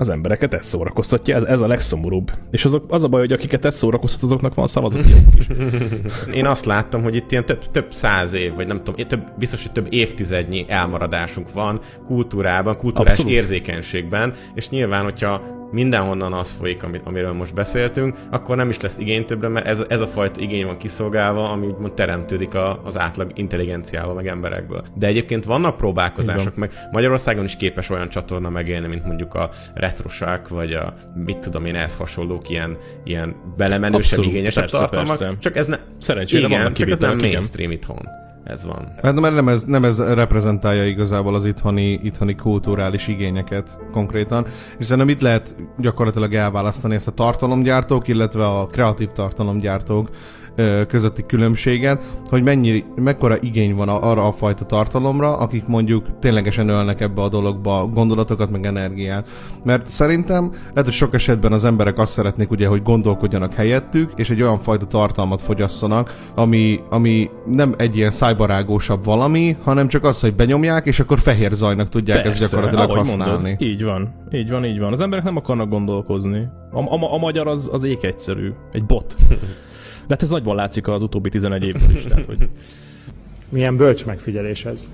az embereket ez szórakoztatja, ez, ez a legszomorúbb. És azok, az a baj, hogy akiket ez szórakoztat, azoknak van szavazati joguk is. Én azt láttam, hogy itt ilyen több, több száz év, vagy nem tudom, több, biztos, hogy több évtizednyi elmaradásunk van kultúrában, kulturális Abszolút. érzékenységben, és nyilván, hogyha mindenhonnan az folyik, amiről most beszéltünk, akkor nem is lesz igény többre, mert ez, ez a fajta igény van kiszolgálva, ami úgymond teremtődik a, az átlag intelligenciával, meg emberekből. De egyébként vannak próbálkozások, meg Magyarországon is képes olyan csatorna megélni, mint mondjuk a retrosak, vagy a mit tudom én, ehhez hasonlók ilyen, ilyen belemenősebb, igényesebb tartalmak. Csak ez, ne, Szerencsére igen, csak ez nem mainstream itthon ez van. Hát mert nem ez, nem ez reprezentálja igazából az itthoni, itthoni kulturális igényeket konkrétan, és szerintem itt lehet gyakorlatilag elválasztani ezt a tartalomgyártók, illetve a kreatív tartalomgyártók közötti különbséget, hogy mennyi, mekkora igény van arra a fajta tartalomra, akik mondjuk ténylegesen ölnek ebbe a dologba gondolatokat, meg energiát. Mert szerintem lehet, hogy sok esetben az emberek azt szeretnék ugye, hogy gondolkodjanak helyettük, és egy olyan fajta tartalmat fogyasszanak, ami, ami nem egy ilyen szájbarágósabb valami, hanem csak az, hogy benyomják, és akkor fehér zajnak tudják Persze, ezt gyakorlatilag használni. Mondod, így van, így van, így van. Az emberek nem akarnak gondolkozni. A, a, a magyar az, az ég egyszerű. Egy bot. De hát ez nagyban látszik az utóbbi 11 évben is. Tehát, hogy... Milyen bölcs megfigyelés ez.